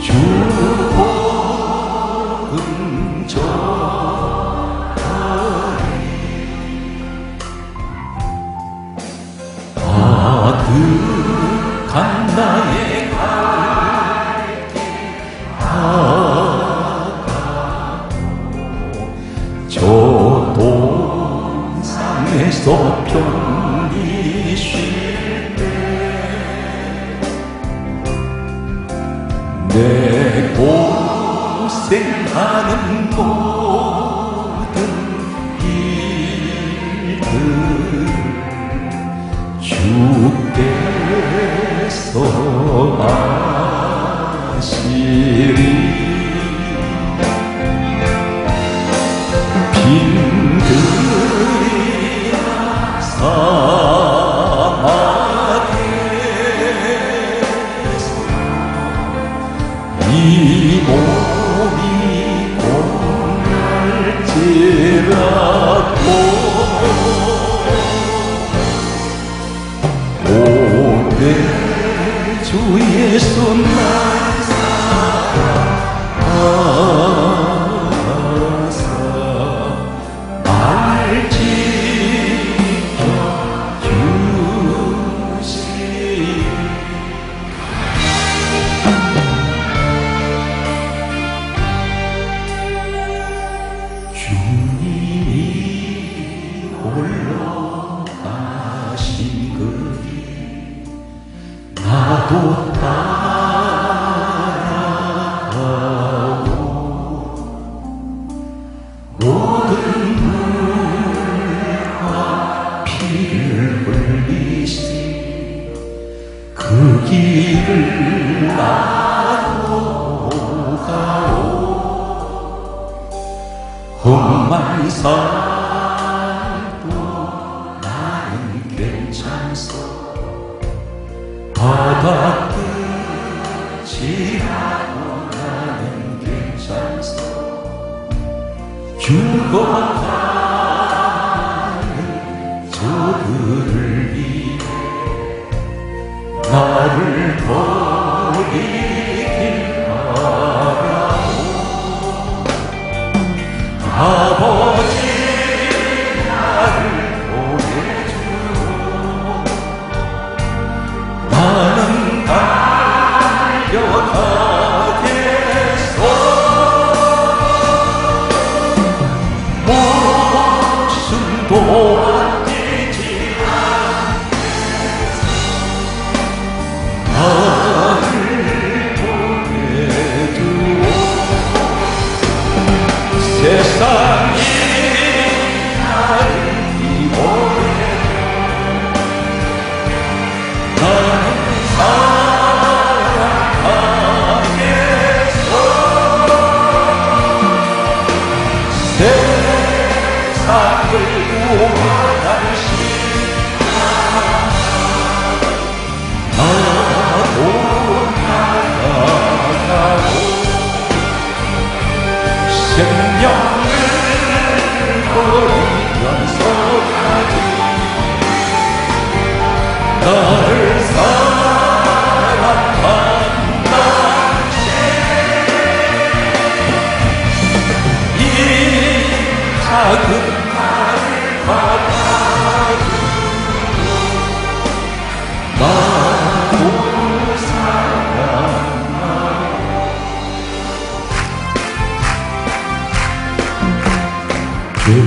주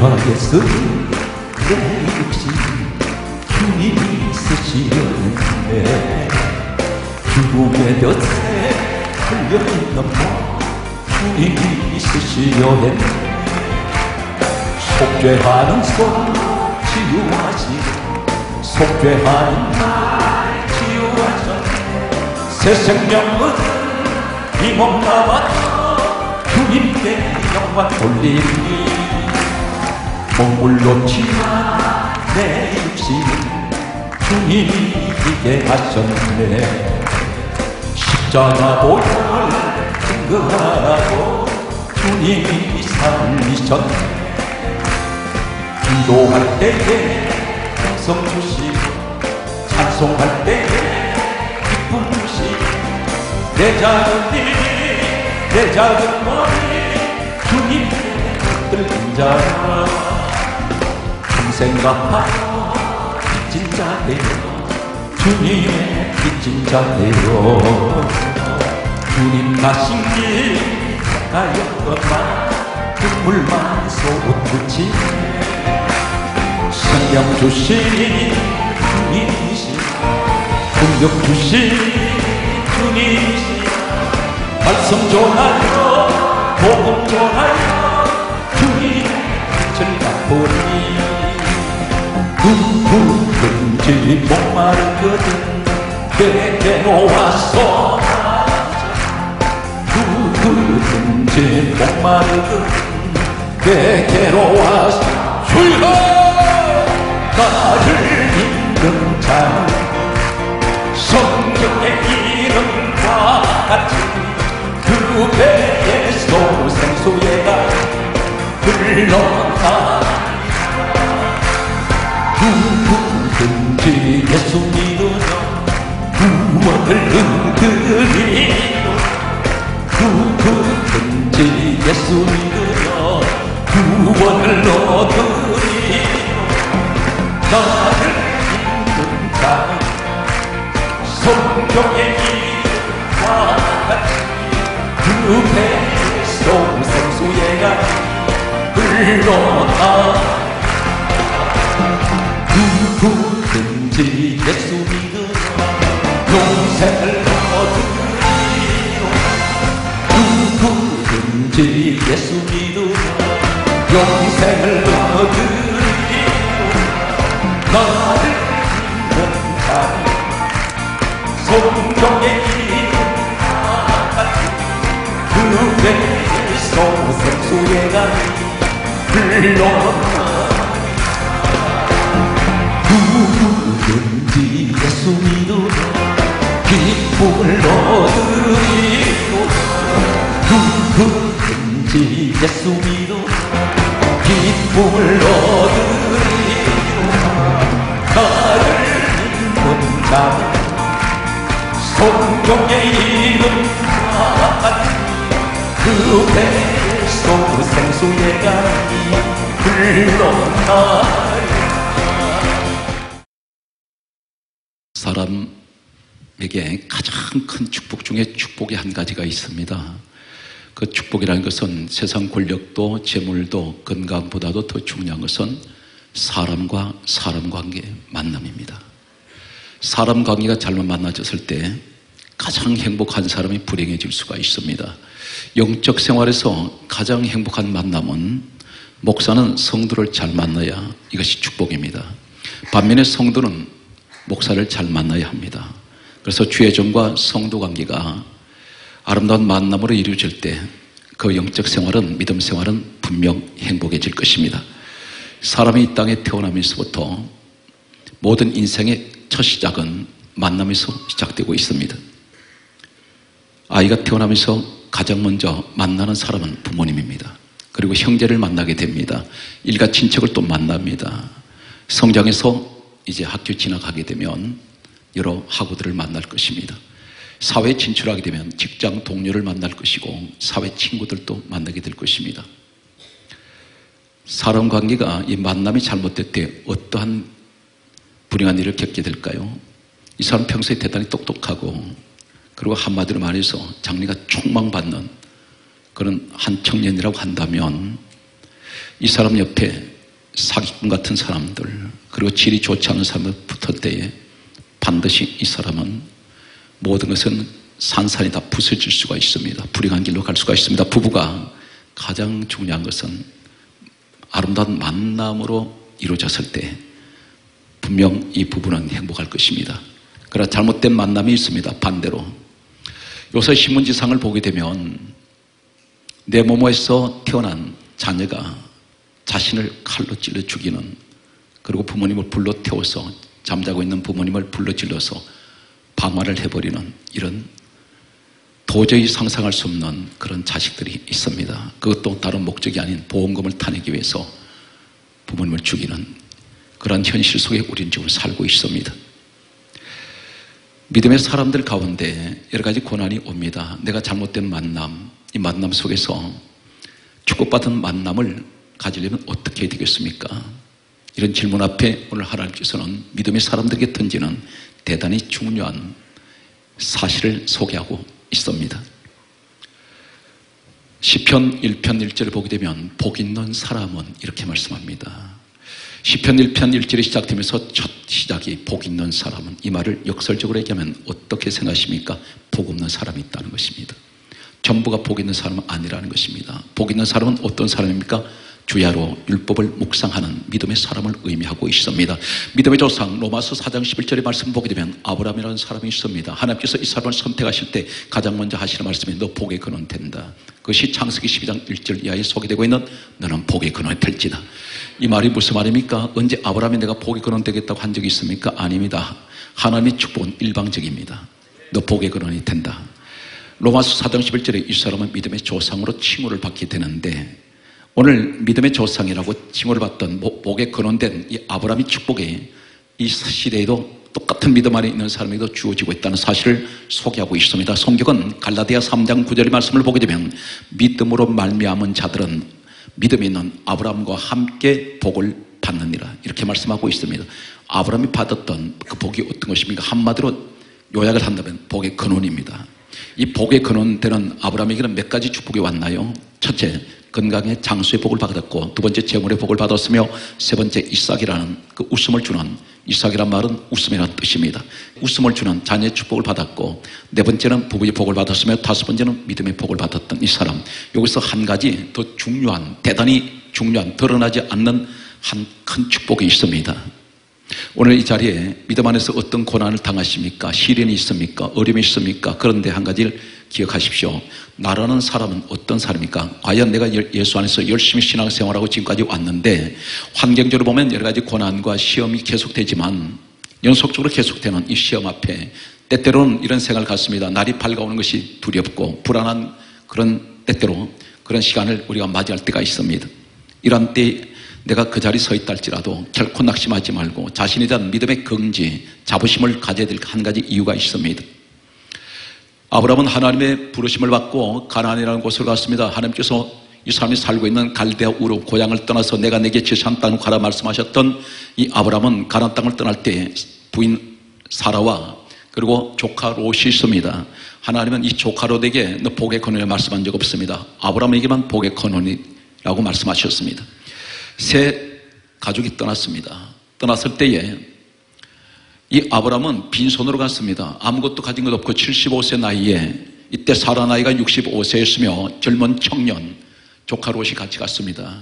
사랑하네 죄악에서 내 육신 주님이 쓰시려는데 죽음의 덫에 걸려있는 나 주님이 쓰시려 했네 속죄하는 손 치유하시고 속죄하는 날 치유하셨네 새 생명은 이몸 나바쳐 주님께 영광 돌리니 취한 내 육신 주님이 이게 하셨네. 십자가 보혈 증거하라고 주님이 살리셨네. 기도할 때에 성성 주시고 찬송할 때에 기쁨 주시고 내 작은 일, 내 작은 머리 주님께 들린 자라 갚아 빚진 자되어 주님의 빚진 자되어 주님 가신 길 가였건만 눈물만 쏟붙이네 생명 주신 주님이시 능력 주신 주님이시 말씀 전하여 복음 전하여 주님의 빛을 갚으니 누구든지 그들 내게 놓아서 누구든지 그들 내게로 와서 주여 나를 믿는 자 성경의 이름과 같이 그 배에서 생수에가 흘러나 누구든지 예수 믿으며 구원을 흔들리고 누구든지 예수 믿으며 구원을 얻으리고 나를 믿는 자 성경의 이름과 같이 그 배에서 생수에가 흘러나 누구든지 예수 믿으며 영생을 얻으리요 누구든지 예수 믿으며 영생을 얻으리요 나를 믿는 자 성경의 이름과 같이 그 배에서 생수에가 흘러 예수 믿으며 기쁨을 얻으리로 누구든지 예수 믿으며 기쁨을 얻으리로 나를 믿는 자 성경의 같이 그 배에서 생수의 강이 흘러나 사람에게 가장 큰 축복 중에 축복이 한 가지가 있습니다. 그 축복이라는 것은 세상 권력도 재물도 건강보다도 더 중요한 것은 사람과 사람 관계 만남입니다. 사람 관계가 잘못 만나졌을 때 가장 행복한 사람이 불행해질 수가 있습니다. 영적 생활에서 가장 행복한 만남은 목사는 성도를 잘 만나야 이것이 축복입니다. 반면에 성도는 목사를 잘 만나야 합니다. 그래서 주의종과 성도 관계가 아름다운 만남으로 이루어질 때 그 영적 생활은 믿음 생활은 분명 행복해질 것입니다. 사람이 이 땅에 태어나면서부터 모든 인생의 첫 시작은 만남에서 시작되고 있습니다. 아이가 태어나면서 가장 먼저 만나는 사람은 부모님입니다. 그리고 형제를 만나게 됩니다. 일가 친척을 또 만납니다. 성장해서 이제 학교 지나가게 되면 여러 학우들을 만날 것입니다. 사회 진출하게 되면 직장 동료를 만날 것이고 사회 친구들도 만나게 될 것입니다. 사람 관계가 이 만남이 잘못될 때 어떠한 불행한 일을 겪게 될까요? 이 사람 평소에 대단히 똑똑하고 그리고 한마디로 말해서 장래가 촉망받는 그런 한 청년이라고 한다면 이 사람 옆에 사기꾼 같은 사람들 그리고 질이 좋지 않은 사람들 붙을 때에 반드시 이 사람은 모든 것은 산산이 다 부서질 수가 있습니다. 불행한 길로 갈 수가 있습니다. 부부가 가장 중요한 것은 아름다운 만남으로 이루어졌을 때 분명 이 부부는 행복할 것입니다. 그러나 잘못된 만남이 있습니다. 반대로. 요새 신문지상을 보게 되면 내 몸에서 태어난 자녀가 자신을 칼로 찔러 죽이는 그리고 부모님을 불러 태워서 잠자고 있는 부모님을 불러 찔러서 방화를 해버리는 이런 도저히 상상할 수 없는 그런 자식들이 있습니다. 그것도 다른 목적이 아닌 보험금을 타내기 위해서 부모님을 죽이는 그런 현실 속에 우리는 지금 살고 있습니다. 믿음의 사람들 가운데 여러 가지 고난이 옵니다. 내가 잘못된 만남, 이 만남 속에서 축복받은 만남을 가지려면 어떻게 되겠습니까? 이런 질문 앞에 오늘 하나님께서는 믿음의 사람들에게 던지는 대단히 중요한 사실을 소개하고 있습니다. 시편 1편 1절을 보게 되면 복 있는 사람은 이렇게 말씀합니다. 시편 1편 1절이 시작되면서 첫 시작이 복 있는 사람은 이 말을 역설적으로 얘기하면 어떻게 생각하십니까? 복 없는 사람이 있다는 것입니다. 전부가 복 있는 사람은 아니라는 것입니다. 복 있는 사람은 어떤 사람입니까? 주야로 율법을 묵상하는 믿음의 사람을 의미하고 있습니다. 믿음의 조상 로마서 4장 11절의 말씀 보게 되면 아브라함이라는 사람이 있습니다. 하나님께서 이 사람을 선택하실 때 가장 먼저 하시는 말씀이 너 복의 근원 된다. 그것이 창세기 12장 1절 이하에 소개되고 있는 너는 복의 근원이 될지다. 이 말이 무슨 말입니까? 언제 아브라함이 내가 복의 근원 되겠다고 한 적이 있습니까? 아닙니다. 하나님의 축복은 일방적입니다. 너 복의 근원이 된다. 로마서 4장 11절에 이 사람은 믿음의 조상으로 칭호를 받게 되는데 오늘 믿음의 조상이라고 칭호를 받던 복에 근원된 이 아브라함의 축복이 이 시대에도 똑같은 믿음 안에 있는 사람에게도 주어지고 있다는 사실을 소개하고 있습니다. 성경은 갈라디아 3장 9절의 말씀을 보게 되면 믿음으로 말미암은 자들은 믿음이 있는 아브라함과 함께 복을 받느니라 이렇게 말씀하고 있습니다. 아브라함이 받았던 그 복이 어떤 것입니까? 한마디로 요약을 한다면 복의 근원입니다. 이 복의 근원 되는 아브라함에게는 몇 가지 축복이 왔나요? 첫째, 건강의 장수의 복을 받았고 두 번째 재물의 복을 받았으며 세 번째 이삭이라는 그 웃음을 주는 이삭이란 말은 웃음이라는 뜻입니다. 웃음을 주는 자녀의 축복을 받았고 네 번째는 부부의 복을 받았으며 다섯 번째는 믿음의 복을 받았던 이 사람 여기서 한 가지 더 중요한 대단히 중요한 드러나지 않는 한 큰 축복이 있습니다. 오늘 이 자리에 믿음 안에서 어떤 고난을 당하십니까? 시련이 있습니까? 어려움이 있습니까? 그런데 한 가지를 기억하십시오. 나라는 사람은 어떤 사람입니까? 과연 내가 예수 안에서 열심히 신앙생활하고 지금까지 왔는데 환경적으로 보면 여러 가지 고난과 시험이 계속되지만 연속적으로 계속되는 이 시험 앞에 때때로는 이런 생각을 갖습니다. 날이 밝아오는 것이 두렵고 불안한 그런 때때로 그런 시간을 우리가 맞이할 때가 있습니다. 이런 때 내가 그 자리에 서 있다 할지라도 결코 낙심하지 말고 자신에 대한 믿음의 긍지, 자부심을 가져야 될 한 가지 이유가 있습니다. 아브라함은 하나님의 부르심을 받고 가나안이라는 곳을 갔습니다. 하나님께서 이 사람이 살고 있는 갈대아 우르 고향을 떠나서 내가 내게 제시한 땅을 가라 말씀하셨던 이 아브라함은 가나안 땅을 떠날 때 부인 사라와 그리고 조카 롯이 있습니다. 하나님은 이 조카 롯에게 너 복의 근원을 말씀한 적 없습니다. 아브라함에게만 복의 근원이라고 말씀하셨습니다. 새 가족이 떠났습니다. 떠났을 때에 이 아브라함은 빈손으로 갔습니다. 아무것도 가진 것 없고 75세 나이에 이때 사라 나이가 65세였으며 젊은 청년 조카 롯이 같이 갔습니다.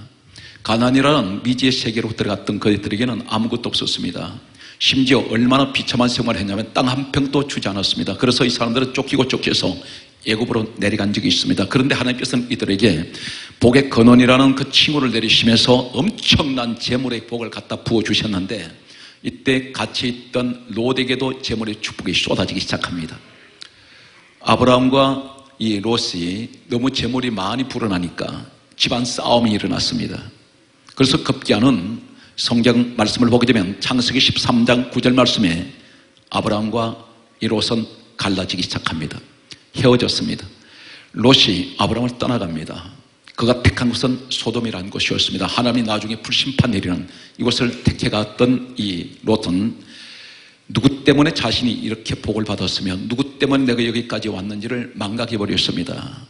가난이라는 미지의 세계로 들어갔던 그들에게는 아무것도 없었습니다. 심지어 얼마나 비참한 생활을 했냐면 땅 한 평도 주지 않았습니다. 그래서 이 사람들은 쫓기고 쫓겨서 예굽으로 내려간 적이 있습니다. 그런데 하나님께서는 이들에게 복의 근원이라는 그 칭호를 내리시면서 엄청난 재물의 복을 갖다 부어주셨는데 이때 같이 있던 롯에게도 재물의 축복이 쏟아지기 시작합니다. 아브라함과 이 롯이 너무 재물이 많이 불어나니까 집안 싸움이 일어났습니다. 그래서 급기야는 성경 말씀을 보게 되면 창세기 13장 9절 말씀에 아브라함과 이 롯은 갈라지기 시작합니다. 헤어졌습니다. 롯이 아브라함을 떠나갑니다. 그가 택한 곳은 소돔이라는 곳이었습니다. 하나님이 나중에 불심판 내리는 이곳을 택해갔던 이 롯은 누구 때문에 자신이 이렇게 복을 받았으면 누구 때문에 내가 여기까지 왔는지를 망각해 버렸습니다.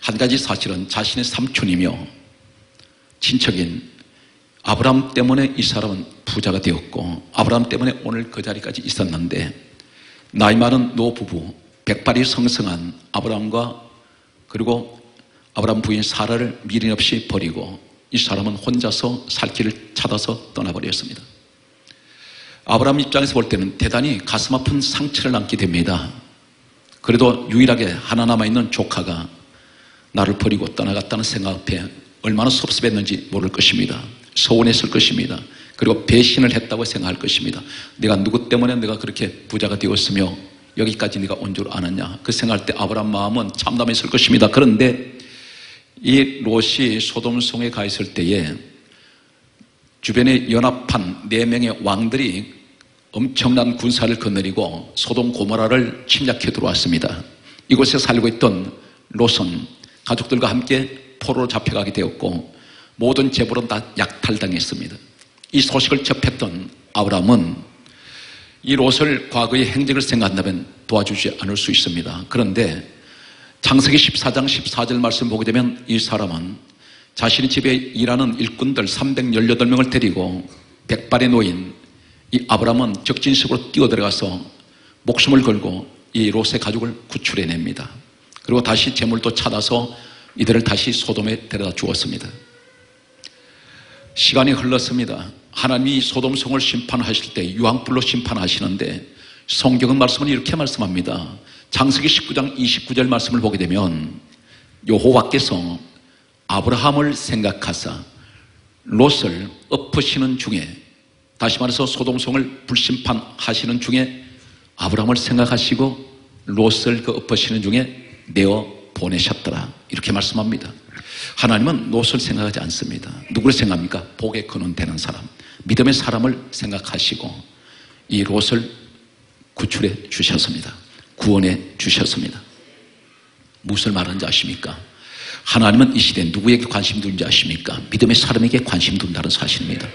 한 가지 사실은 자신의 삼촌이며 친척인 아브라함 때문에 이 사람은 부자가 되었고 아브라함 때문에 오늘 그 자리까지 있었는데 나이 많은 노부부 백발이 성성한 아브라함과 그리고 아브라함 부인 사라를 미련 없이 버리고 이 사람은 혼자서 살 길을 찾아서 떠나버렸습니다. 아브라함 입장에서 볼 때는 대단히 가슴 아픈 상처를 남게 됩니다. 그래도 유일하게 하나 남아있는 조카가 나를 버리고 떠나갔다는 생각 앞에 얼마나 섭섭했는지 모를 것입니다. 서운했을 것입니다. 그리고 배신을 했다고 생각할 것입니다. 내가 누구 때문에 내가 그렇게 부자가 되었으며 여기까지 네가 온 줄 아느냐. 그 생각할 때 아브라함 마음은 참담했을 것입니다. 그런데 이 롯이 소돔성에 가 있을 때에 주변에 연합한 네 명의 왕들이 엄청난 군사를 거느리고 소돔 고모라를 침략해 들어왔습니다. 이곳에 살고 있던 롯은 가족들과 함께 포로로 잡혀가게 되었고 모든 재벌은 다 약탈당했습니다. 이 소식을 접했던 아브라함은 이 롯을 과거의 행적을 생각한다면 도와주지 않을 수 있습니다. 그런데 창세기 14장 14절 말씀 보게 되면 이 사람은 자신의 집에 일하는 일꾼들 318명을 데리고 백발의 노인 이 아브라함은 적진식으로 뛰어들어가서 목숨을 걸고 이 롯의 가족을 구출해냅니다. 그리고 다시 재물도 찾아서 이들을 다시 소돔에 데려다 주었습니다. 시간이 흘렀습니다. 하나님이 소돔성을 심판하실 때 유황불로 심판하시는데 성경은 말씀은 이렇게 말씀합니다. 장세기 19장 29절 말씀을 보게 되면 여호와께서 아브라함을 생각하사 롯을 엎으시는 중에 다시 말해서 소동성을 불심판하시는 중에 아브라함을 생각하시고 롯을 그 엎으시는 중에 내어 보내셨더라. 이렇게 말씀합니다. 하나님은 롯을 생각하지 않습니다. 누구를 생각합니까? 복의 근원 되는 사람. 믿음의 사람을 생각하시고 이 롯을 구출해 주셨습니다 구원해 주셨습니다 무엇을 말하는지 아십니까? 하나님은 이 시대에 누구에게 관심 두는지 아십니까? 믿음의 사람에게 관심 둔다는 사실입니다.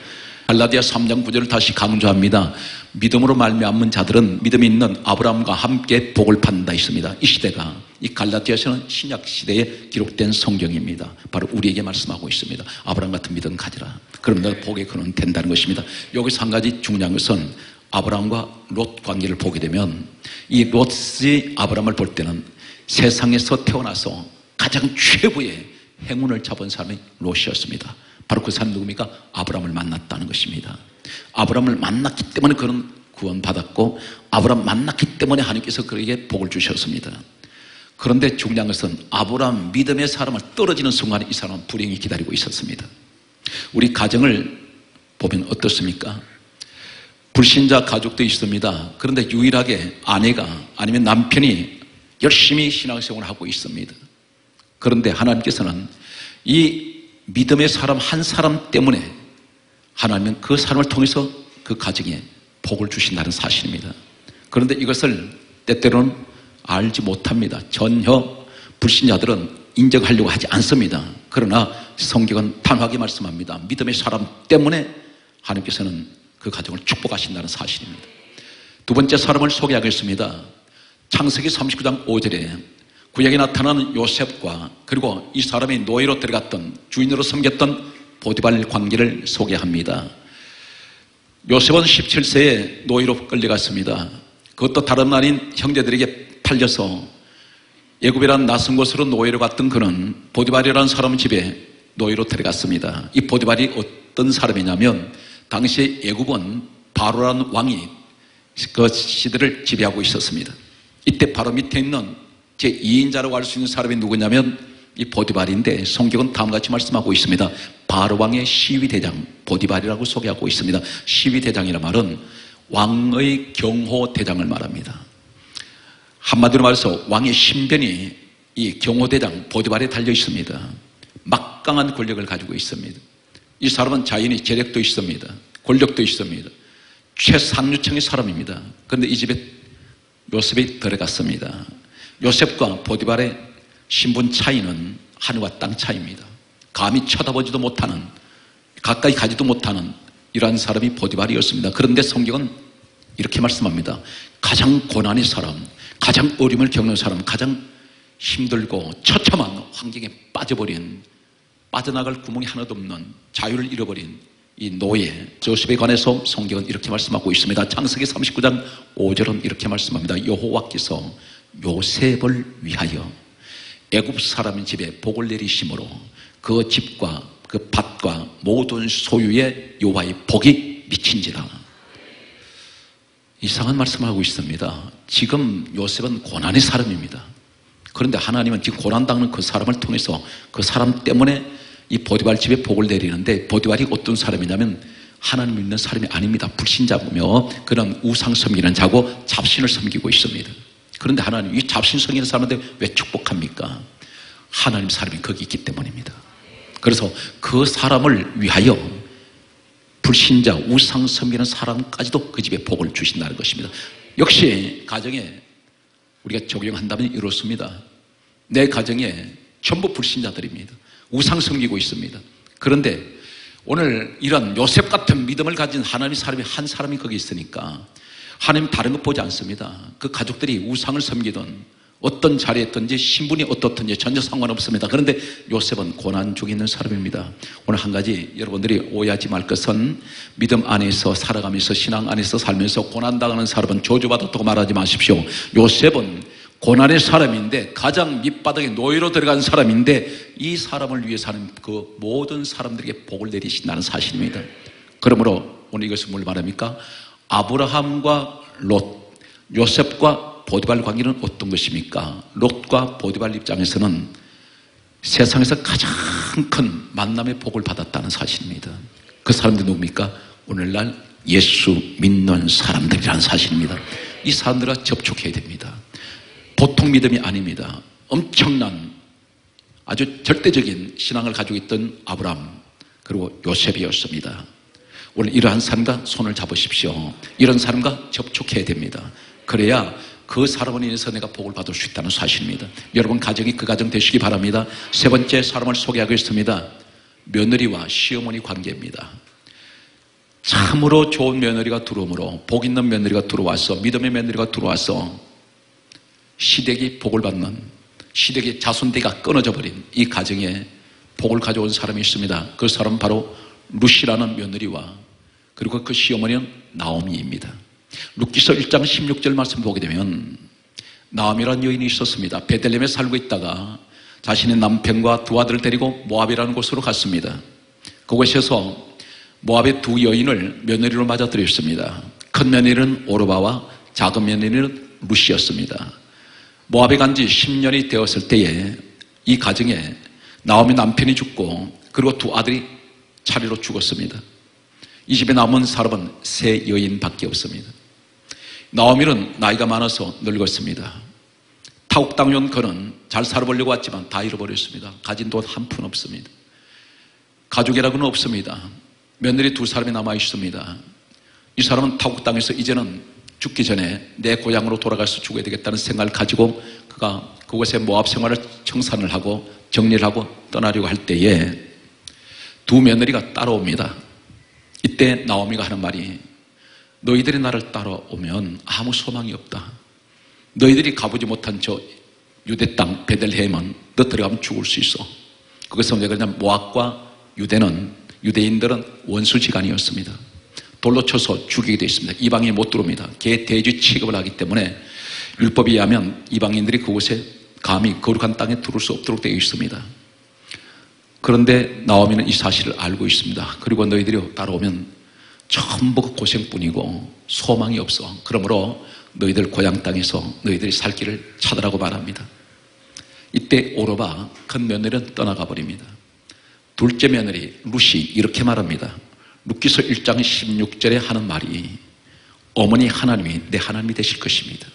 갈라디아 3장 9절을 다시 강조합니다. 믿음으로 말미암은 자들은 믿음 있는 아브라함과 함께 복을 받는다 있습니다. 이 시대가 이 갈라디아서는 신약 시대에 기록된 성경입니다. 바로 우리에게 말씀하고 있습니다. 아브라함 같은 믿음 가지라. 그러면 너 복의 근원 된다는 것입니다. 여기서 한 가지 중요한 것은 아브라함과 롯 관계를 보게 되면 이 롯이 아브라함을 볼 때는 세상에서 태어나서 가장 최고의 행운을 잡은 사람이 롯이었습니다. 바로 그 사람 누굽니까? 아브라함을 만났다는 것입니다. 아브라함을 만났기 때문에 그는 구원받았고 아브라함 만났기 때문에 하나님께서 그에게 복을 주셨습니다. 그런데 중요한 것은 아브라함 믿음의 사람을 떨어지는 순간에 이 사람은 불행이 기다리고 있었습니다. 우리 가정을 보면 어떻습니까? 불신자 가족도 있습니다. 그런데 유일하게 아내가 아니면 남편이 열심히 신앙생활을 하고 있습니다. 그런데 하나님께서는 이 믿음의 사람 한 사람 때문에 하나님은 그 사람을 통해서 그 가정에 복을 주신다는 사실입니다. 그런데 이것을 때때로는 알지 못합니다. 전혀 불신자들은 인정하려고 하지 않습니다. 그러나 성경은 단호하게 말씀합니다. 믿음의 사람 때문에 하나님께서는 그 가정을 축복하신다는 사실입니다. 두 번째 사람을 소개하겠습니다. 창세기 39장 5절에 구약에 나타나는 요셉과 그리고 이 사람이 노예로 들어갔던 주인으로 섬겼던 보디발 관계를 소개합니다. 요셉은 17세에 노예로 끌려갔습니다. 그것도 다른 아닌 형제들에게 팔려서 예굽이라는 낯선 곳으로 노예로 갔던 그는 보디발이라는 사람 집에 노예로 들어갔습니다. 이 보디발이 어떤 사람이냐면 당시 예굽은 바로라는 왕이 그 시대를 지배하고 있었습니다. 이때 바로 밑에 있는 제 2인자라고 할 수 있는 사람이 누구냐면 이 보디발인데 성경은 다음같이 말씀하고 있습니다. 바로 왕의 시위대장 보디발이라고 소개하고 있습니다. 시위대장이라 말은 왕의 경호대장을 말합니다. 한마디로 말해서 왕의 신변이 이 경호대장 보디발에 달려 있습니다. 막강한 권력을 가지고 있습니다. 이 사람은 자연히 재력도 있습니다. 권력도 있습니다. 최상류층의 사람입니다. 그런데 이 집에 요셉이 들어갔습니다. 요셉과 보디발의 신분 차이는 하늘과 땅 차이입니다. 감히 쳐다보지도 못하는 가까이 가지도 못하는 이러한 사람이 보디발이었습니다. 그런데 성경은 이렇게 말씀합니다. 가장 고난의 사람, 가장 어림을 겪는 사람, 가장 힘들고 처참한 환경에 빠져버린 빠져나갈 구멍이 하나도 없는 자유를 잃어버린 이 노예 조셉에 관해서 성경은 이렇게 말씀하고 있습니다. 창세기 39장 5절은 이렇게 말씀합니다. 여호와께서 요셉을 위하여 애굽 사람 집에 복을 내리심으로 그 집과 그 밭과 모든 소유의 여호와의 복이 미친지라. 이상한 말씀을 하고 있습니다. 지금 요셉은 고난의 사람입니다. 그런데 하나님은 지금 고난당하는 그 사람을 통해서 그 사람 때문에 이 보디발 집에 복을 내리는데 보디발이 어떤 사람이냐면 하나님 믿는 사람이 아닙니다. 불신자며 그런 우상 섬기는 자고 잡신을 섬기고 있습니다. 그런데 하나님 이 잡신 섬기는 사람한테 왜 축복합니까? 하나님 사람이 거기 있기 때문입니다. 그래서 그 사람을 위하여 불신자 우상 섬기는 사람까지도 그 집에 복을 주신다는 것입니다. 역시 가정에 우리가 적용한다면 이렇습니다. 내 가정에 전부 불신자들입니다. 우상 섬기고 있습니다. 그런데 오늘 이런 요셉 같은 믿음을 가진 하나님의 사람이 한 사람이 거기 있으니까 하나님 다른 것 보지 않습니다. 그 가족들이 우상을 섬기던 어떤 자리에 있든지 신분이 어떻든지 전혀 상관없습니다. 그런데 요셉은 고난 중에 있는 사람입니다. 오늘 한 가지 여러분들이 오해하지 말 것은 믿음 안에서 살아가면서 신앙 안에서 살면서 고난당하는 사람은 저주받았다고 말하지 마십시오. 요셉은 고난의 사람인데 가장 밑바닥에 노예로 들어간 사람인데 이 사람을 위해 사는 그 모든 사람들에게 복을 내리신다는 사실입니다. 그러므로 오늘 이것은 뭘 말합니까? 아브라함과 롯, 요셉과 보디발 관계는 어떤 것입니까? 롯과 보디발 입장에서는 세상에서 가장 큰 만남의 복을 받았다는 사실입니다. 그 사람들이 누굽니까? 오늘날 예수 믿는 사람들이라는 사실입니다. 이 사람들과 접촉해야 됩니다. 보통 믿음이 아닙니다. 엄청난 아주 절대적인 신앙을 가지고 있던 아브람 그리고 요셉이었습니다. 오늘 이러한 사람과 손을 잡으십시오. 이런 사람과 접촉해야 됩니다. 그래야 그 사람을 인해서 내가 복을 받을 수 있다는 사실입니다. 여러분 가정이 그 가정 되시기 바랍니다. 세 번째 사람을 소개하겠습니다. 며느리와 시어머니 관계입니다. 참으로 좋은 며느리가 들어오므로 복 있는 며느리가 들어와서 믿음의 며느리가 들어와서 시댁이 복을 받는 시댁의 자손대가 끊어져 버린 이 가정에 복을 가져온 사람이 있습니다. 그 사람은 바로 루시라는 며느리와 그리고 그 시어머니는 나오미입니다. 루키서 1장 16절 말씀 보게 되면 나오미라는 여인이 있었습니다. 베들렘에 살고 있다가 자신의 남편과 두 아들을 데리고 모압이라는 곳으로 갔습니다. 그곳에서 모압의 두 여인을 며느리로 맞아들였습니다. 큰 며느리는 오르바와 작은 며느리는 루시였습니다. 모압에 간 지 10년이 되었을 때에 이 가정에 나오미 남편이 죽고 그리고 두 아들이 차례로 죽었습니다. 이 집에 남은 사람은 세 여인밖에 없습니다. 나오미는 나이가 많아서 늙었습니다. 타국 당연 그는 잘 살아보려고 왔지만 다 잃어버렸습니다. 가진 돈 한 푼 없습니다. 가족이라고는 없습니다. 며느리 두 사람이 남아 있습니다. 이 사람은 타국 땅에서 이제는 죽기 전에 내 고향으로 돌아가서 죽어야 되겠다는 생각을 가지고 그가 그곳에 모압 생활을 청산을 하고 정리를 하고 떠나려고 할 때에 두 며느리가 따라옵니다. 이때 나오미가 하는 말이 너희들이 나를 따라오면 아무 소망이 없다. 너희들이 가보지 못한 저 유대 땅 베들레헴은 너 들어가면 죽을 수 있어. 그것은 왜 그러냐면 모압과 유대는 유대인들은 원수지간이었습니다. 돌로 쳐서 죽이게 되어 있습니다. 이방인이 못 들어옵니다. 개 돼지 취급을 하기 때문에 율법에 의하면 이방인들이 그곳에 감히 거룩한 땅에 들어올 수 없도록 되어 있습니다. 그런데 나오미는 이 사실을 알고 있습니다. 그리고 너희들이 따라오면 전부 고생뿐이고 소망이 없어. 그러므로 너희들 고향 땅에서 너희들이 살 길을 찾으라고 말합니다. 이때 오로바 큰 며느리는 떠나가 버립니다. 둘째 며느리 루시 이렇게 말합니다. 루키서 1장 16절에 하는 말이 어머니 하나님이 내 하나님이 되실 것입니다.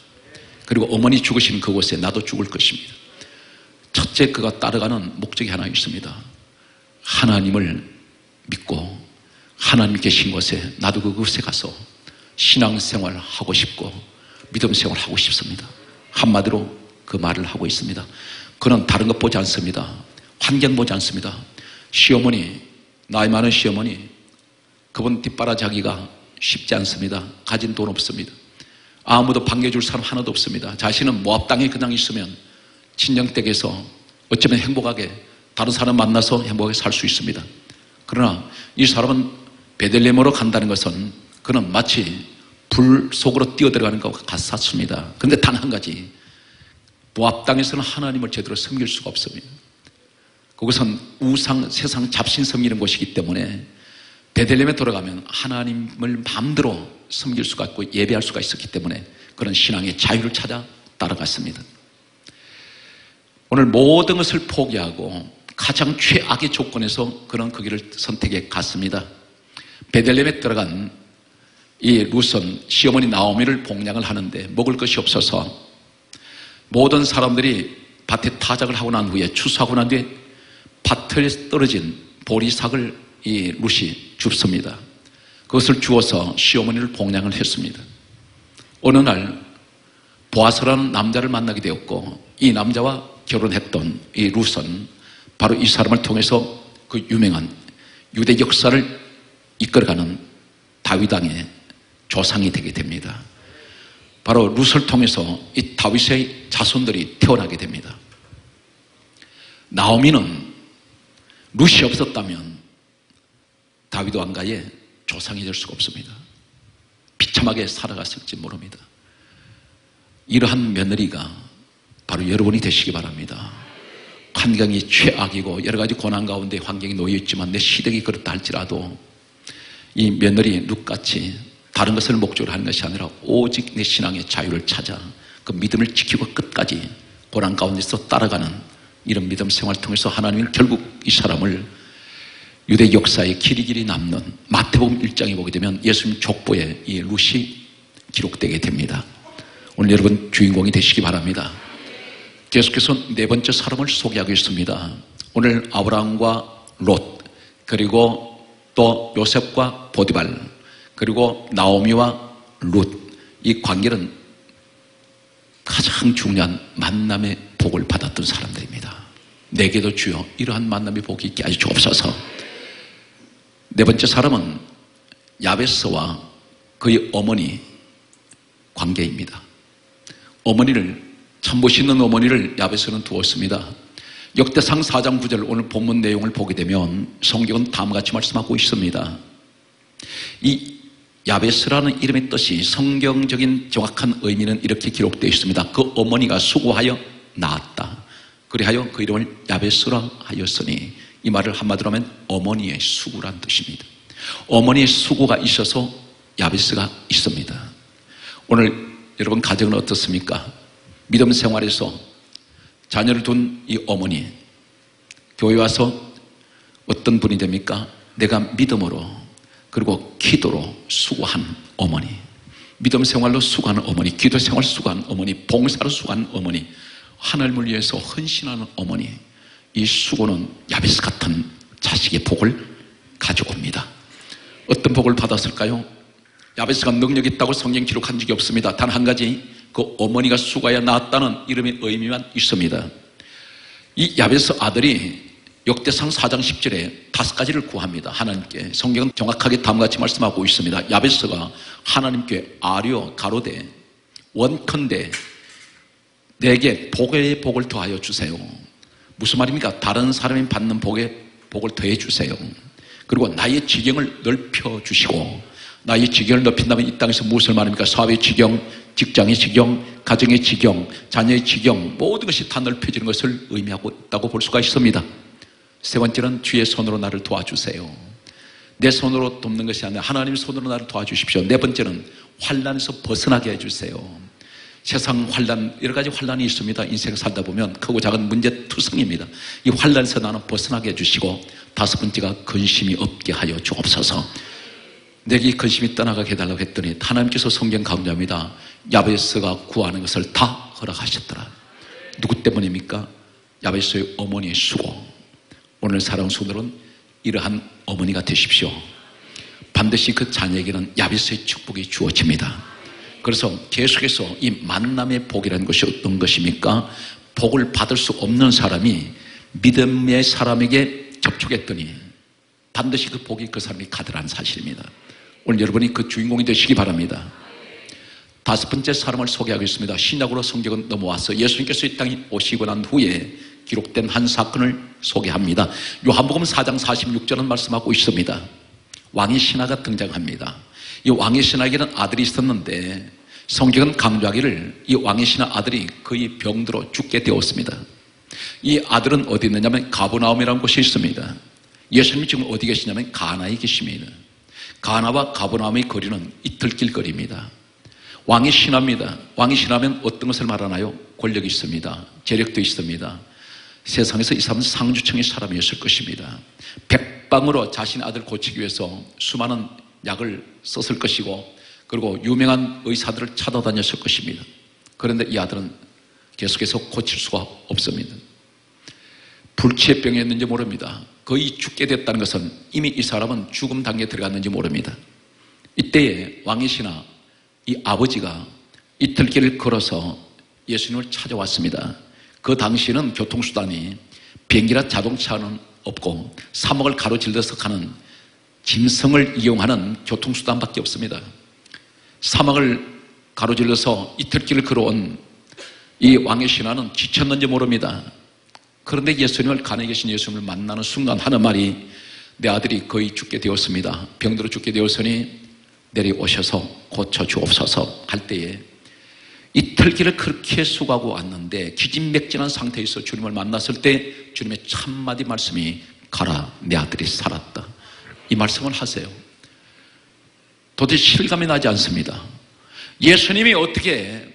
그리고 어머니 죽으신 그곳에 나도 죽을 것입니다. 첫째 그가 따라가는 목적이 하나 있습니다. 하나님을 믿고 하나님 계신 곳에 나도 그곳에 가서 신앙생활 하고 싶고 믿음 생활 하고 싶습니다. 한마디로 그 말을 하고 있습니다. 그는 다른 것 보지 않습니다. 환경 보지 않습니다. 시어머니, 나이 많은 시어머니, 그분 뒷바라지하기가 쉽지 않습니다. 가진 돈 없습니다. 아무도 반겨줄 사람 하나도 없습니다. 자신은 모압 땅에 그냥 있으면 친정 댁에서 어쩌면 행복하게 다른 사람 만나서 행복하게 살 수 있습니다. 그러나 이 사람은 베들레헴으로 간다는 것은 그는 마치 불 속으로 뛰어들어가는 것과 같았습니다. 그런데 단 한 가지 모압 땅에서는 하나님을 제대로 섬길 수가 없습니다. 그것은 우상, 세상 잡신 섬기는 곳이기 때문에 베들렘에 돌아가면 하나님을 마음대로 섬길 수가 있고 예배할 수가 있었기 때문에 그런 신앙의 자유를 찾아 따라갔습니다. 오늘 모든 것을 포기하고 가장 최악의 조건에서 그런 그 길을 선택해 갔습니다. 베들렘에 들어간 이 루선 시어머니 나오미를 봉양을 하는데 먹을 것이 없어서 모든 사람들이 밭에 타작을 하고 난 후에 추수하고 난 뒤에 밭에 떨어진 보리삭을 이 룻이 줍습니다. 그것을 주어서 시어머니를 봉양을 했습니다. 어느 날 보아스라는 남자를 만나게 되었고 이 남자와 결혼했던 이 룻은 바로 이 사람을 통해서 그 유명한 유대 역사를 이끌어가는 다윗왕의 조상이 되게 됩니다. 바로 룻을 통해서 이 다윗의 자손들이 태어나게 됩니다. 나오미는 룻이 없었다면 다윗 왕가의 조상이 될 수가 없습니다. 비참하게 살아갔을지 모릅니다. 이러한 며느리가 바로 여러분이 되시기 바랍니다. 환경이 최악이고 여러 가지 고난 가운데 환경이 놓여 있지만 내 시댁이 그렇다 할지라도 이 며느리 룩같이 다른 것을 목적으로 하는 것이 아니라 오직 내 신앙의 자유를 찾아 그 믿음을 지키고 끝까지 고난 가운데서 따라가는 이런 믿음 생활을 통해서 하나님은 결국 이 사람을 유대 역사에 길이 길이 남는 마태복음 1장에 보게 되면 예수님 족보에 이 룻이 기록되게 됩니다. 오늘 여러분 주인공이 되시기 바랍니다. 계속해서 네 번째 사람을 소개하겠습니다. 오늘 아브라함과 롯 그리고 또 요셉과 보디발 그리고 나오미와 룻 이 관계는 가장 중요한 만남의 복을 받았던 사람들입니다. 내게도 주여 이러한 만남의 복이 있게 아주 주옵소서. 네 번째 사람은 야베스와 그의 어머니 관계입니다. 어머니를 참 멋있는 어머니를 야베스는 두었습니다. 역대상 4장 9절 오늘 본문 내용을 보게 되면 성경은 다음과 같이 말씀하고 있습니다. 이 야베스라는 이름의 뜻이 성경적인 정확한 의미는 이렇게 기록되어 있습니다. 그 어머니가 수고하여 낳았다. 그리하여 그 이름을 야베스라 하였으니 이 말을 한마디로 하면 어머니의 수고란 뜻입니다. 어머니의 수고가 있어서 야베스가 있습니다. 오늘 여러분 가정은 어떻습니까? 믿음 생활에서 자녀를 둔 이 어머니 교회 와서 어떤 분이 됩니까? 내가 믿음으로 그리고 기도로 수고한 어머니, 믿음 생활로 수고하는 어머니, 기도 생활 수고하는 어머니, 봉사로 수고하는 어머니, 하나님을 위해서 헌신하는 어머니, 이 수고는 야비스 같은 자식의 복을 가져옵니다. 어떤 복을 받았을까요? 야베스가 능력 있다고 성경 기록한 적이 없습니다. 단 한 가지 그 어머니가 수고하여 낳았다는 이름의 의미만 있습니다. 이 야베스 아들이 역대상 4장 10절에 다섯 가지를 구합니다. 하나님께. 성경은 정확하게 다음같이 말씀하고 있습니다. 야베스가 하나님께 아려 가로되 원컨대 내게 복의 복을 더하여 주세요. 무슨 말입니까? 다른 사람이 받는 복에 복을 더해 주세요. 그리고 나의 지경을 넓혀 주시고 나의 지경을 넓힌다면 이 땅에서 무엇을 말합니까? 사회의 지경, 직장의 지경, 가정의 지경, 자녀의 지경 모든 것이 다 넓혀지는 것을 의미하고 있다고 볼 수가 있습니다. 세 번째는 주의 손으로 나를 도와주세요. 내 손으로 돕는 것이 아니라 하나님의 손으로 나를 도와주십시오. 네 번째는 환란에서 벗어나게 해주세요. 세상 환란 여러 가지 환란이 있습니다. 인생 살다 보면 크고 작은 문제 투성입니다. 이 환란에서 나는 벗어나게 해주시고 다섯 번째가 근심이 없게 하여 주옵소서. 내게 근심이 떠나가게 해달라고 했더니 하나님께서 성경 가운데합니다. 야베스가 구하는 것을 다 허락하셨더라. 누구 때문입니까? 야베스의 어머니의 수고. 오늘 사랑 손으로는 이러한 어머니가 되십시오. 반드시 그 자녀에게는 야비스의 축복이 주어집니다. 그래서 계속해서 이 만남의 복이라는 것이 어떤 것입니까? 복을 받을 수 없는 사람이 믿음의 사람에게 접촉했더니 반드시 그 복이 그 사람이 가더라는 사실입니다. 오늘 여러분이 그 주인공이 되시기 바랍니다. 다섯 번째 사람을 소개하겠습니다. 신약으로 성경은 넘어와서 예수님께서 이 땅에 오시고 난 후에 기록된 한 사건을 소개합니다. 요한복음 4장 46절은 말씀하고 있습니다. 왕의 신하가 등장합니다. 이 왕의 신하에게는 아들이 있었는데 성경은 강조하기를 이 왕의 신하 아들이 거의 병들어 죽게 되었습니다. 이 아들은 어디 있느냐면 가브나움이라는 곳이 있습니다. 예수님이 지금 어디 계시냐면 가나에 계십니다. 가나와 가브나움의 거리는 이틀길 거리입니다. 왕이 신합니다. 왕이 신하면 어떤 것을 말하나요? 권력이 있습니다. 재력도 있습니다. 세상에서 이 사람은 상주층의 사람이었을 것입니다. 백방으로 자신의 아들 고치기 위해서 수많은 약을 썼을 것이고 그리고 유명한 의사들을 찾아다녔을 것입니다. 그런데 이 아들은 계속해서 고칠 수가 없습니다. 불치의 병이었는지 모릅니다. 거의 죽게 됐다는 것은 이미 이 사람은 죽음 단계에 들어갔는지 모릅니다. 이때에 왕이시나 이 아버지가 이틀길을 걸어서 예수님을 찾아왔습니다. 그 당시에는 교통수단이 비행기나 자동차는 없고 사막을 가로질러서 가는 짐승을 이용하는 교통수단밖에 없습니다. 사막을 가로질러서 이틀길을 걸어온 이 왕의 신하는 지쳤는지 모릅니다. 그런데 예수님을 간에 계신 예수님을 만나는 순간 하는 말이 내 아들이 거의 죽게 되었습니다. 병들어 죽게 되었으니 내려오셔서 고쳐 주옵소서 할 때에 이틀 길을 그렇게 수고하고 왔는데 기진맥진한 상태에서 주님을 만났을 때 주님의 참마디 말씀이 가라 내 아들이 살았다. 이 말씀을 하세요. 도대체 실감이 나지 않습니다. 예수님이 어떻게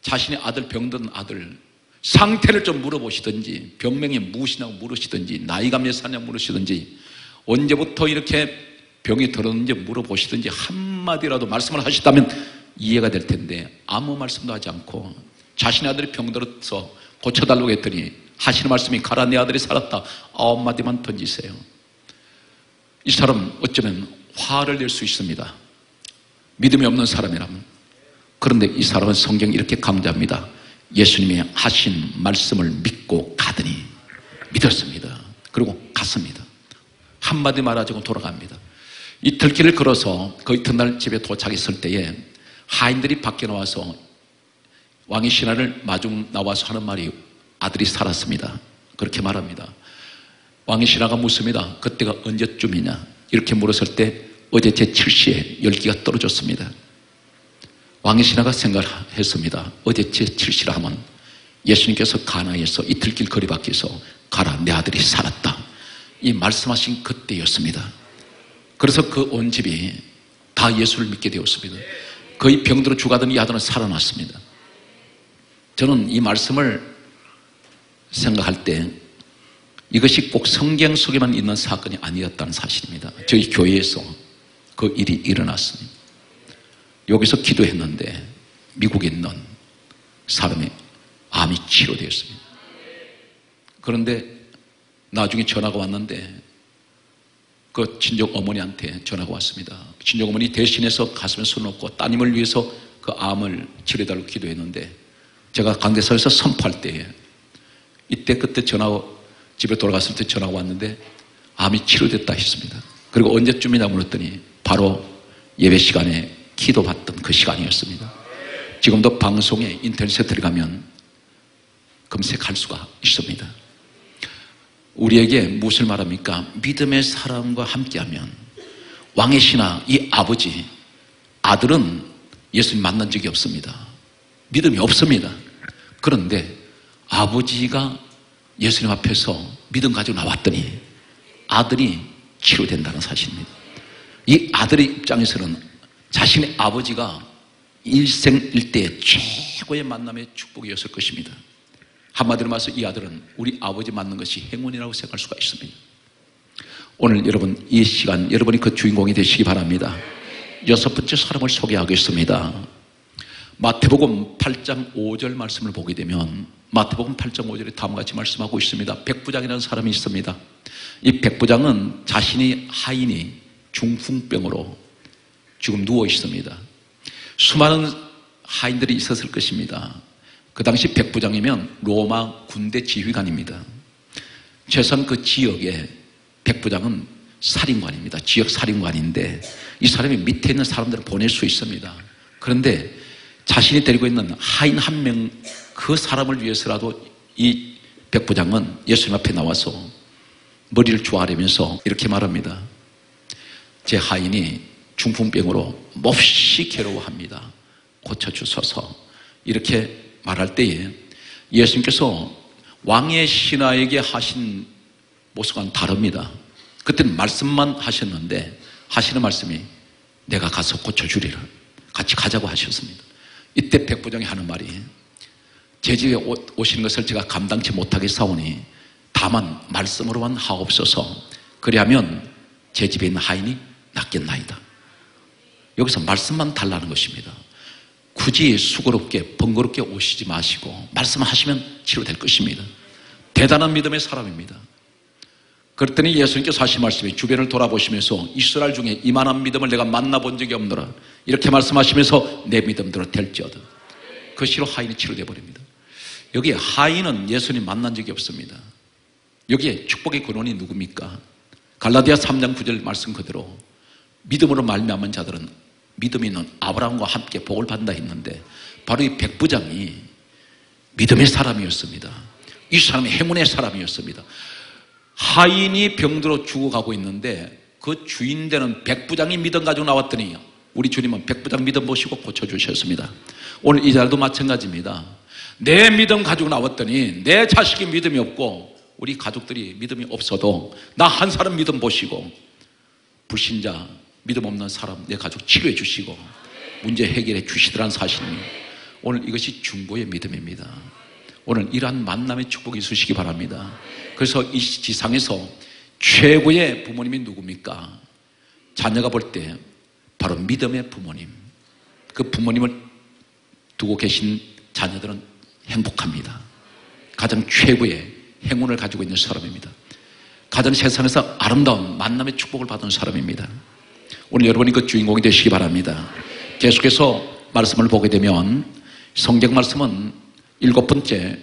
자신의 아들 병든 아들 상태를 좀 물어보시든지 병명이 무엇이냐고 물으시든지 나이가 몇 살이냐고 물으시든지 언제부터 이렇게 병이 들었는지 물어보시든지 한마디라도 말씀을 하시다면 이해가 될 텐데 아무 말씀도 하지 않고 자신의 아들이 병들어서 고쳐달라고 했더니 하시는 말씀이 가라 내 아들이 살았다. 아홉 마디만 던지세요. 이 사람 어쩌면 화를 낼 수 있습니다. 믿음이 없는 사람이라면. 그런데 이 사람은 성경 이렇게 강조합니다 예수님이 하신 말씀을 믿고 가더니 믿었습니다 그리고 갔습니다 한마디 말하자고 돌아갑니다 이틀 길을 걸어서 그 이튿날 집에 도착했을 때에 하인들이 밖에 나와서 왕의 신하를 마중 나와서 하는 말이 아들이 살았습니다. 그렇게 말합니다. 왕의 신하가 묻습니다. 그때가 언제쯤이냐? 이렇게 물었을 때 어제 제 7시에 열기가 떨어졌습니다. 왕의 신하가 생각했습니다. 어제 제 7시라 하면 예수님께서 가나에서 이틀길 거리 밖에서 가라 내 아들이 살았다. 이 말씀하신 그때였습니다. 그래서 그 온 집이 다 예수를 믿게 되었습니다. 거의 병들어 죽어가던 이 아들은 살아났습니다. 저는 이 말씀을 생각할 때 이것이 꼭 성경 속에만 있는 사건이 아니었다는 사실입니다. 저희 교회에서 그 일이 일어났습니다. 여기서 기도했는데 미국에 있는 사람의 암이 치료되었습니다. 그런데 나중에 전화가 왔는데 그 친정 어머니한테 전화가 왔습니다. 친정 어머니 대신해서 가슴에 손 놓고 따님을 위해서 그 암을 치료해달라고 기도했는데 제가 강대사에서 선포할 때에 이때 그때 전화 집에 돌아갔을 때 전화가 왔는데 암이 치료됐다 했습니다. 그리고 언제쯤이냐 물었더니 바로 예배 시간에 기도받던 그 시간이었습니다. 지금도 방송에 인터넷에 들어가면 검색할 수가 있습니다. 우리에게 무엇을 말합니까? 믿음의 사람과 함께하면 왕의 신하 이 아버지 아들은 예수님 만난 적이 없습니다. 믿음이 없습니다. 그런데 아버지가 예수님 앞에서 믿음 가지고 나왔더니 아들이 치료된다는 사실입니다. 이 아들의 입장에서는 자신의 아버지가 일생 일대의 최고의 만남의 축복이었을 것입니다. 한마디로 말해서 이 아들은 우리 아버지 맞는 것이 행운이라고 생각할 수가 있습니다. 오늘 여러분 이 시간 여러분이 그 주인공이 되시기 바랍니다. 여섯 번째 사람을 소개하겠습니다. 마태복음 8장 5절 말씀을 보게 되면 마태복음 8장 5절에 다음과 같이 말씀하고 있습니다. 백부장이라는 사람이 있습니다. 이 백부장은 자신이 하인이 중풍병으로 지금 누워 있습니다. 수많은 하인들이 있었을 것입니다. 그 당시 백부장이면 로마 군대 지휘관입니다. 최소한 그 지역의 백부장은 살인관입니다. 지역 살인관인데 이 사람이 밑에 있는 사람들을 보낼 수 있습니다. 그런데 자신이 데리고 있는 하인 한 명 그 사람을 위해서라도 이 백부장은 예수님 앞에 나와서 머리를 조아리면서 이렇게 말합니다. 제 하인이 중풍병으로 몹시 괴로워합니다. 고쳐주소서. 이렇게 말할 때에 예수님께서 왕의 신하에게 하신 모습과는 다릅니다. 그때는 말씀만 하셨는데 하시는 말씀이 내가 가서 고쳐주리라. 같이 가자고 하셨습니다. 이때 백부장이 하는 말이 제 집에 오시는 것을 제가 감당치 못하게 사오니 다만 말씀으로만 하옵소서 그리하면 제 집에 있는 하인이 낫겠나이다. 여기서 말씀만 달라는 것입니다. 굳이 수고롭게 번거롭게 오시지 마시고 말씀하시면 치료될 것입니다. 대단한 믿음의 사람입니다. 그랬더니 예수님께서 하신 말씀이 주변을 돌아보시면서 이스라엘 중에 이만한 믿음을 내가 만나본 적이 없노라 이렇게 말씀하시면서 내 믿음대로 될지어다 그 시로 하인이 치료돼 버립니다 여기에 하인은 예수님 만난 적이 없습니다 여기에 축복의 근원이 누굽니까? 갈라디아 3장 9절 말씀 그대로 믿음으로 말미암은 자들은 믿음이 있는 아브라함과 함께 복을 받는다 했는데 바로 이 백부장이 믿음의 사람이었습니다 이 사람이 행운의 사람이었습니다 하인이 병들어 죽어가고 있는데 그 주인 되는 백부장이 믿음 가지고 나왔더니 우리 주님은 백부장 믿음 보시고 고쳐주셨습니다. 오늘 이 자리도 마찬가지입니다. 내 믿음 가지고 나왔더니 내 자식이 믿음이 없고 우리 가족들이 믿음이 없어도 나 한 사람 믿음 보시고 불신자 믿음 없는 사람 내 가족 치료해 주시고 문제 해결해 주시더란 사실이 오늘 이것이 중보의 믿음입니다. 오늘 이러한 만남의 축복이 있으시기 바랍니다. 그래서 이 지상에서 최고의 부모님이 누굽니까? 자녀가 볼 때 바로 믿음의 부모님. 그 부모님을 두고 계신 자녀들은 행복합니다. 가장 최고의 행운을 가지고 있는 사람입니다. 가장 세상에서 아름다운 만남의 축복을 받은 사람입니다. 오늘 여러분이 그 주인공이 되시기 바랍니다. 계속해서 말씀을 보게 되면 성경 말씀은 일곱 번째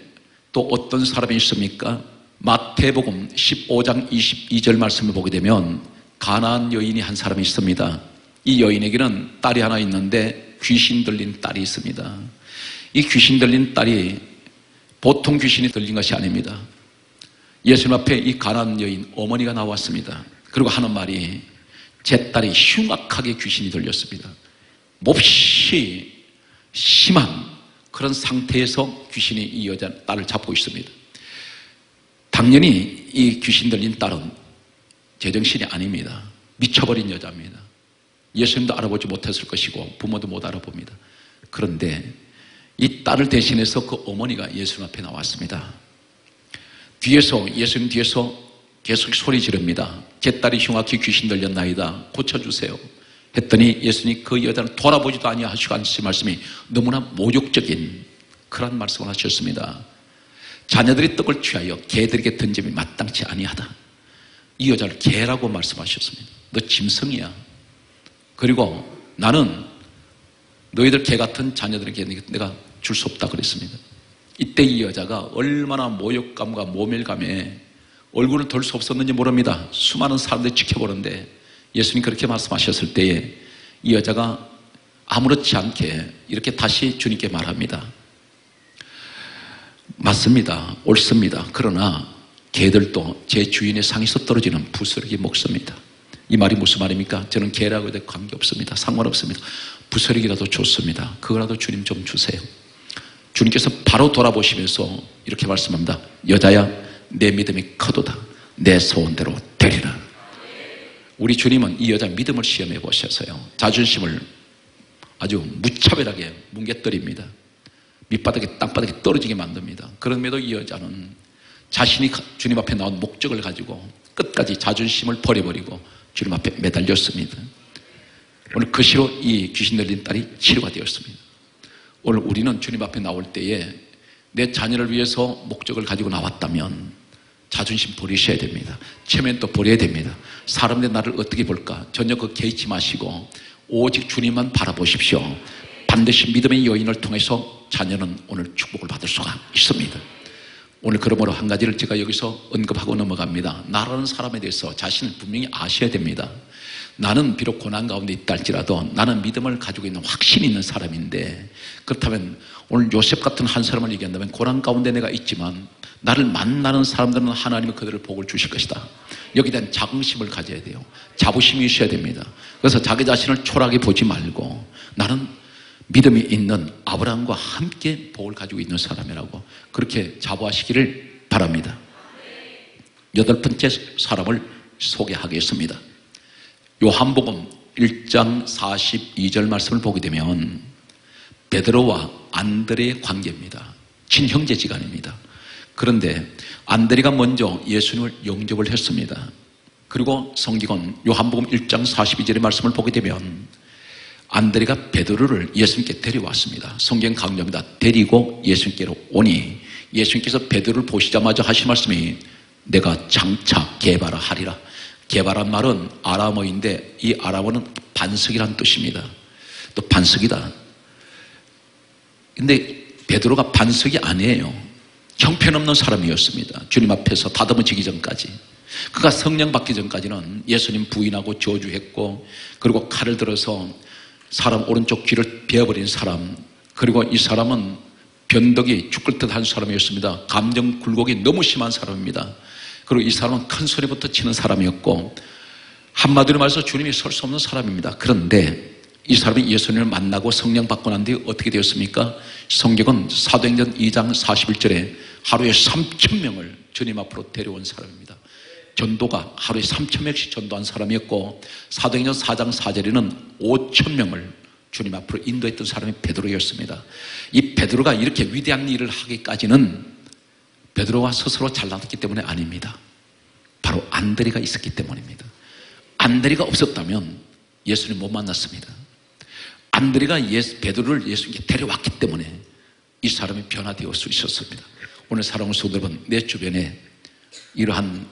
또 어떤 사람이 있습니까? 마태복음 15장 22절 말씀을 보게 되면 가나안 여인이 한 사람이 있습니다. 이 여인에게는 딸이 하나 있는데 귀신 들린 딸이 있습니다. 이 귀신 들린 딸이 보통 귀신이 들린 것이 아닙니다. 예수님 앞에 이 가난 여인 어머니가 나왔습니다. 그리고 하는 말이 제 딸이 흉악하게 귀신이 들렸습니다. 몹시 심한 그런 상태에서 귀신이 이 여자 딸을 잡고 있습니다. 당연히 이 귀신 들린 딸은 제정신이 아닙니다. 미쳐버린 여자입니다. 예수님도 알아보지 못했을 것이고 부모도 못 알아봅니다. 그런데 이 딸을 대신해서 그 어머니가 예수님 앞에 나왔습니다. 뒤에서 예수님 뒤에서 계속 소리 지릅니다. 제 딸이 흉악히 귀신 들렸나이다. 고쳐주세요. 했더니 예수님 그 여자는 돌아보지도 아니하시고 하신 말씀이 너무나 모욕적인 그런 말씀을 하셨습니다. 자녀들이 떡을 취하여 개들에게 던짐이 마땅치 아니하다. 이 여자를 개라고 말씀하셨습니다. 너 짐승이야. 그리고 나는 너희들 개 같은 자녀들에게 내가 줄 수 없다 그랬습니다. 이때 이 여자가 얼마나 모욕감과 모멸감에 얼굴을 덜수 없었는지 모릅니다. 수많은 사람들이 지켜보는데 예수님 그렇게 말씀하셨을 때에 이 여자가 아무렇지 않게 이렇게 다시 주님께 말합니다. 맞습니다. 옳습니다. 그러나 개들도 제 주인의 상에서 떨어지는 부스러기 먹습니다. 이 말이 무슨 말입니까? 저는 개라고 해도 관계없습니다. 상관없습니다. 부스러기라도 좋습니다. 그거라도 주님 좀 주세요. 주님께서 바로 돌아보시면서 이렇게 말씀합니다. 여자야, 내 믿음이 커도다. 내 소원대로 되리라. 우리 주님은 이 여자 믿음을 시험해 보셔서요. 자존심을 아주 무차별하게 뭉개뜨립니다. 밑바닥에 땅바닥에 떨어지게 만듭니다. 그럼에도 이 여자는 자신이 주님 앞에 나온 목적을 가지고 끝까지 자존심을 버려버리고 주님 앞에 매달렸습니다. 오늘 그 시로 이 귀신 들린 딸이 치료가 되었습니다. 오늘 우리는 주님 앞에 나올 때에 내 자녀를 위해서 목적을 가지고 나왔다면 자존심 버리셔야 됩니다. 체면도 버려야 됩니다. 사람들 나를 어떻게 볼까? 전혀 그 개의치 마시고 오직 주님만 바라보십시오. 반드시 믿음의 여인을 통해서 자녀는 오늘 축복을 받을 수가 있습니다. 오늘 그러므로 한 가지를 제가 여기서 언급하고 넘어갑니다. 나라는 사람에 대해서 자신을 분명히 아셔야 됩니다. 나는 비록 고난 가운데 있다 할지라도 나는 믿음을 가지고 있는 확신이 있는 사람인데 그렇다면 오늘 요셉 같은 한 사람을 얘기한다면 고난 가운데 내가 있지만 나를 만나는 사람들은 하나님이 그들을 복을 주실 것이다. 여기에 대한 자긍심을 가져야 돼요. 자부심이 있어야 됩니다. 그래서 자기 자신을 초라하게 보지 말고 나는 믿음이 있는 아브라함과 함께 복을 가지고 있는 사람이라고 그렇게 자부하시기를 바랍니다. 여덟 번째 사람을 소개하겠습니다. 요한복음 1장 42절 말씀을 보게 되면 베드로와 안드레의 관계입니다. 친형제지간입니다. 그런데 안드레가 먼저 예수님을 영접을 했습니다. 그리고 성기건 요한복음 1장 42절의 말씀을 보게 되면 안드레가 베드로를 예수님께 데려왔습니다. 성경 강조입니다. 데리고 예수님께로 오니 예수님께서 베드로를 보시자마자 하신 말씀이 내가 장차 개발하리라. 개발한 말은 아람어인데 이 아람어는 반석이란 뜻입니다. 또 반석이다. 근데 베드로가 반석이 아니에요. 형편없는 사람이었습니다. 주님 앞에서 다듬어지기 전까지. 그가 성령 받기 전까지는 예수님 부인하고 저주했고 그리고 칼을 들어서 사람 오른쪽 귀를 베어버린 사람 그리고 이 사람은 변덕이 죽을 듯한 사람이었습니다. 감정 굴곡이 너무 심한 사람입니다. 그리고 이 사람은 큰 소리부터 치는 사람이었고 한마디로 말해서 주님이 설 수 없는 사람입니다. 그런데 이 사람이 예수님을 만나고 성령 받고 난 뒤에 어떻게 되었습니까? 성경은 사도행전 2장 41절에 하루에 3천 명을 주님 앞으로 데려온 사람입니다. 전도가 하루에 3천 명씩 전도한 사람이었고 사도행전 4장 4절에는 5천 명을 주님 앞으로 인도했던 사람이 베드로였습니다. 이 베드로가 이렇게 위대한 일을 하기까지는 베드로와 스스로 잘났기 때문에 아닙니다. 바로 안드레가 있었기 때문입니다. 안드레가 없었다면 예수님 못 만났습니다. 안드레가 예수, 베드로를 예수님께 데려왔기 때문에 이 사람이 변화되어 수 있었습니다. 오늘 사랑하는 성도 여러분, 내 주변에 이러한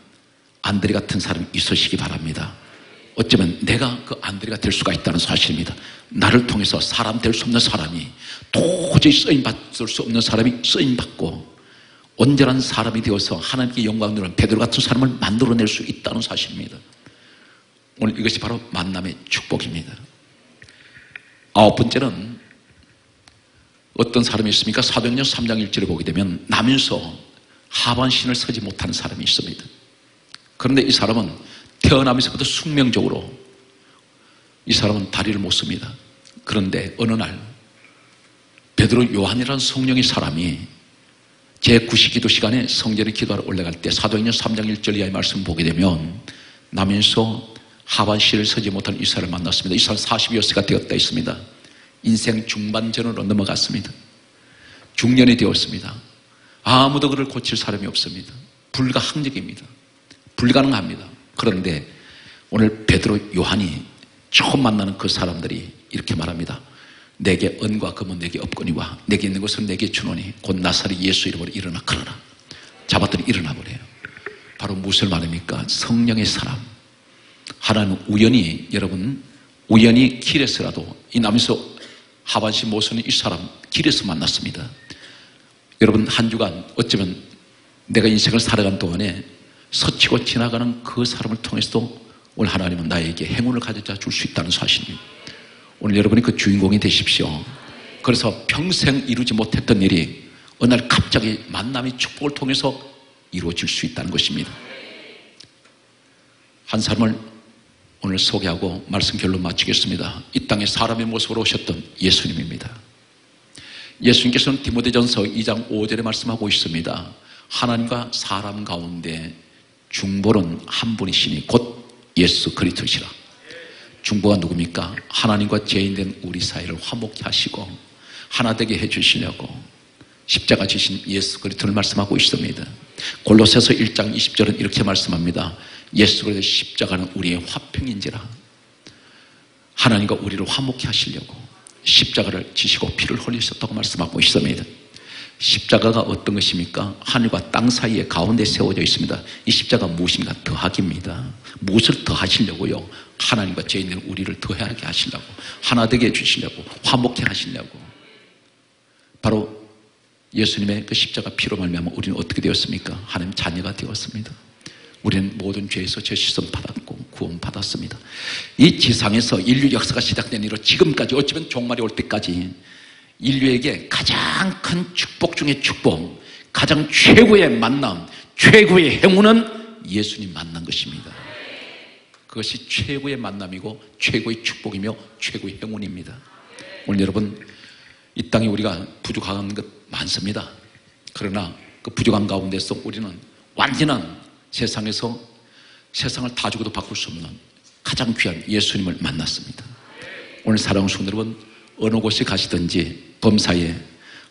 안드레 같은 사람이 있으시기 바랍니다. 어쩌면 내가 그 안드레가 될 수가 있다는 사실입니다. 나를 통해서 사람 될 수 없는 사람이 도저히 쓰임받을 수 없는 사람이 쓰임받고 온전한 사람이 되어서 하나님께 영광 누리는 베드로 같은 사람을 만들어낼 수 있다는 사실입니다. 오늘 이것이 바로 만남의 축복입니다. 아홉 번째는 어떤 사람이 있습니까? 사도행전 3장 1절에 보게 되면 나면서 하반신을 서지 못하는 사람이 있습니다. 그런데 이 사람은 태어나면서부터 숙명적으로 이 사람은 다리를 못 씁니다. 그런데 어느 날 베드로 요한이라는 성령의 사람이 제9시 기도 시간에 성전에 기도하러 올라갈 때 사도행전 3장 1절 이하의 말씀 보게 되면 나면서 하반시를 서지 못한 이 사람을 만났습니다. 이 사람 42여세가 되었다 있습니다. 인생 중반전으로 넘어갔습니다. 중년이 되었습니다. 아무도 그를 고칠 사람이 없습니다. 불가항력입니다. 불가능합니다. 그런데 오늘 베드로 요한이 처음 만나는 그 사람들이 이렇게 말합니다. 내게 은과 금은 내게 없거니와 내게 있는 것은 내게 주노니 곧 나사리 예수 이름으로 일어나 걸어라. 잡았더니 일어나 버려요. 바로 무엇을 말합니까? 성령의 사람. 하나님은 우연히 여러분 우연히 길에서라도 이 남에서 하반신 모선이 이 사람 길에서 만났습니다. 여러분 한 주간 어쩌면 내가 인생을 살아간 동안에 서치고 지나가는 그 사람을 통해서도 오늘 하나님은 나에게 행운을 가져다 줄 수 있다는 사실입니다. 오늘 여러분이 그 주인공이 되십시오. 그래서 평생 이루지 못했던 일이 어느 날 갑자기 만남의 축복을 통해서 이루어질 수 있다는 것입니다. 한 사람을 오늘 소개하고 말씀 결론 마치겠습니다. 이 땅에 사람의 모습으로 오셨던 예수님입니다. 예수님께서는 디모데전서 2장 5절에 말씀하고 있습니다. 하나님과 사람 가운데 중보는 한 분이시니 곧 예수 그리스도시라. 중보가 누굽니까? 하나님과 죄인된 우리 사이를 화목케 하시고 하나 되게 해주시려고 십자가 지신 예수 그리스도를 말씀하고 있습니다. 골로새서 1장 20절은 이렇게 말씀합니다. 예수 그리스도 십자가는 우리의 화평인지라 하나님과 우리를 화목케 하시려고 십자가를 지시고 피를 흘리셨다고 말씀하고 있습니다. 십자가가 어떤 것입니까? 하늘과 땅 사이에 가운데 세워져 있습니다. 이 십자가 무엇입니까? 더하기입니다. 무엇을 더하시려고요? 하나님과 죄인들 우리를 더하게 하시려고 하나 되게 해주시려고 화목해 하시려고 바로 예수님의 그 십자가 피로 말미암아 우리는 어떻게 되었습니까? 하나님 자녀가 되었습니다. 우리는 모든 죄에서 죄 씻음 받았고 구원 받았습니다. 이 지상에서 인류 역사가 시작된 이로 지금까지 어쩌면 종말이 올 때까지 인류에게 가장 큰 축복 중의 축복, 가장 최고의 만남, 최고의 행운은 예수님 만난 것입니다. 그것이 최고의 만남이고 최고의 축복이며 최고의 행운입니다. 오늘 여러분 이 땅에 우리가 부족한 것 많습니다. 그러나 그 부족한 가운데서 우리는 완전한 세상에서 세상을 다 주고도 바꿀 수 없는 가장 귀한 예수님을 만났습니다. 오늘 사랑하는 성도 여러분 어느 곳에 가시든지 범사에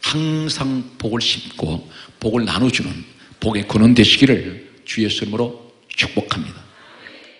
항상 복을 심고 복을 나눠주는 복의 근원 되시기를 주 예수님으로 축복합니다.